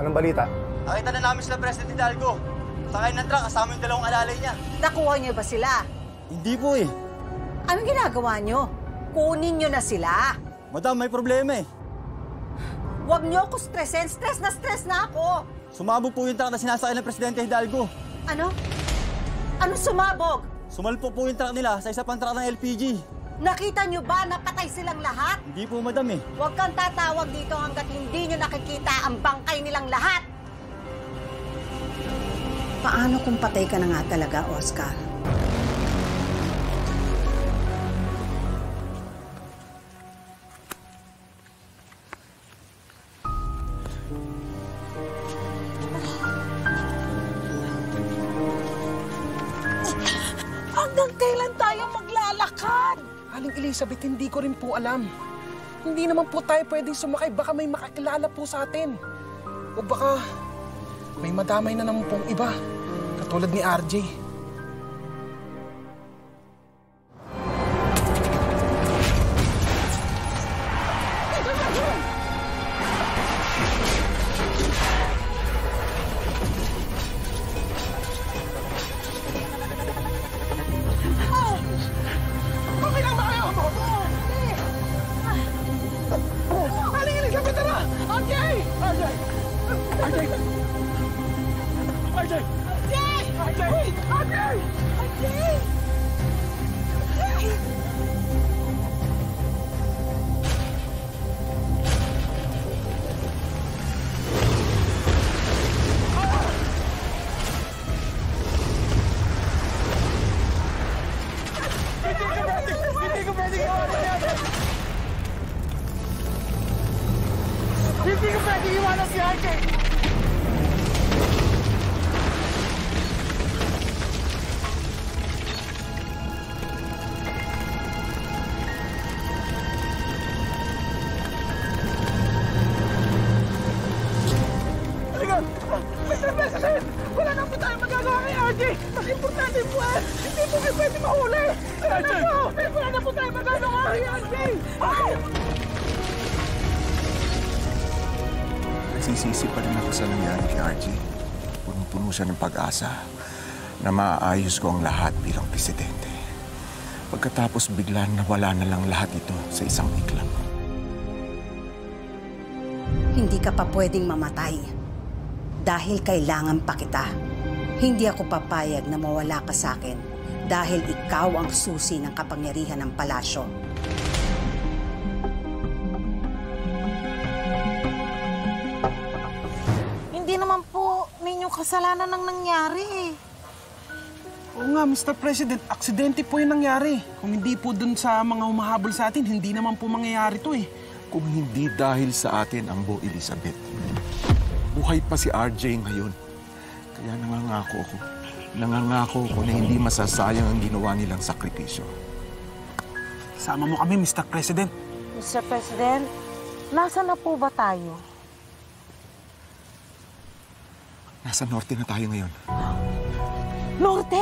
Anong balita? Nakita na namin sila President Hidalgo. Sakay ng truck kasama yung dalawang alalay niya. Nakuha niyo ba sila? Hindi po eh. Anong ginagawa niyo? Kunin niyo na sila. Madam, may problema eh. Huwag niyo ako stressin. Stress na stress na ako. Sumabog po yung truck na sinasakay ng Presidente Hidalgo. Ano? Ano sumabog? Sumalpo po yung truck nila sa isa pang truck ng LPG. Nakita niyo ba na patay silang lahat? Hindi po, madam eh. Huwag kang tatawag dito hanggat hindi niyo nakikita ang bangkay nilang lahat. Paano kung patay ka na nga talaga, Oscar? Aling Elizabeth, hindi ko rin po alam. Hindi naman po tayo pwedeng sumakay. Baka may makakilala po sa atin. O baka may madamay na naman pong iba. Katulad ni RJ. RJ! RJ! RJ! RJ! Hindi ko pwede iwanan yan! Hindi ko pwede iwanan si RJ! Mahuli! Wala na po! Wala na po tayong magagawa kay RJ! Ay! Sisisi pa rin ako sa nangyari kay RG. Punong-puno siya ng pag-asa na maaayos ko ang lahat bilang presidente. Pagkatapos bigla nawala na lang lahat ito sa isang iklap. Hindi ka pa pwedeng mamatay. Dahil kailangan pa kita. Hindi ako papayag na mawala ka sa akin dahil ikaw ang susi ng kapangyarihan ng palasyo. Hindi naman po ninyong kasalanan ng nangyari eh. Oo nga, Mr. President, aksidente po yung nangyari. Kung hindi po dun sa mga humahabol sa atin, hindi naman po mangyayari to eh. Kung hindi dahil sa atin ang Bo Elizabeth, buhay pa si RJ ngayon. Kaya nangangako ako. Nangangako ako na hindi masasayang ang ginawa nilang sakripisyo. Sama mo kami, Mr. President. Mr. President, nasa na po ba tayo? Nasa norte na tayo ngayon. Norte!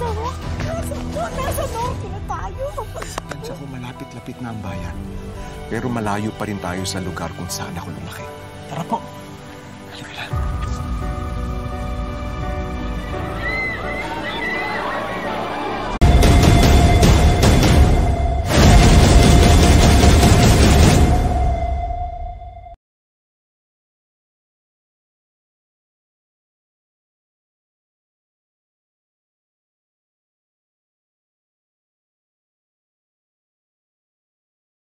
Sa nasa, nasa Norte na tayo. Malapit-lapit na ang bayan. Pero malayo pa rin tayo sa lugar kung saan ako lumaki. Tara po. Halika lang.